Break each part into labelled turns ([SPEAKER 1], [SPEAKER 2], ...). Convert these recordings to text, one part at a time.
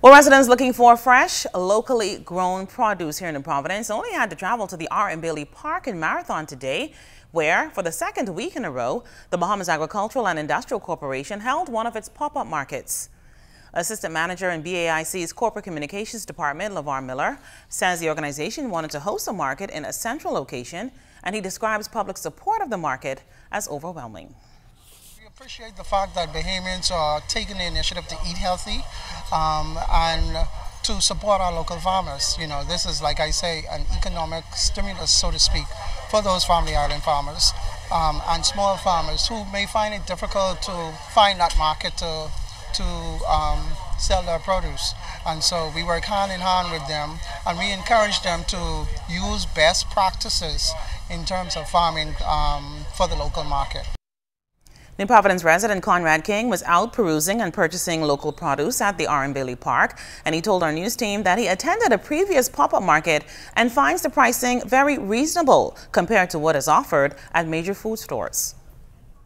[SPEAKER 1] Well, residents looking for fresh, locally grown produce here in Providence only had to travel to the R. M. Bailey Park in Marathon today, where, for the second week in a row, the Bahamas Agricultural and Industrial Corporation held one of its pop-up markets. Assistant Manager in BAIC's Corporate Communications Department, LeVar Miller, says the organization wanted to host a market in a central location, and he describes public support of the market as overwhelming We
[SPEAKER 2] appreciate the fact that Bahamians are taking the initiative to eat healthy um, and to support our local farmers. You know, this is, like I say, an economic stimulus, so to speak, for those family island farmers um, and small farmers who may find it difficult to find that market to, to um, sell their produce. And so we work hand in hand with them and we encourage them to use best practices in terms of farming um, for the local market.
[SPEAKER 1] New Providence resident Conrad King was out perusing and purchasing local produce at the R. Bailey Park, and he told our news team that he attended a previous pop-up market and finds the pricing very reasonable compared to what is offered at major food stores.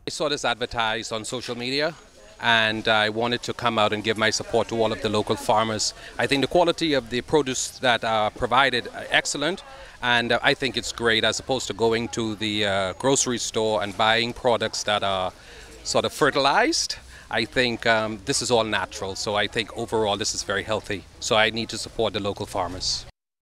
[SPEAKER 3] I saw this advertised on social media and I wanted to come out and give my support to all of the local farmers. I think the quality of the produce that are provided are excellent and I think it's great as opposed to going to the uh, grocery store and buying products that are sort of fertilized. I think um, this is all natural, so I think overall this is very healthy. So I need to support the local farmers.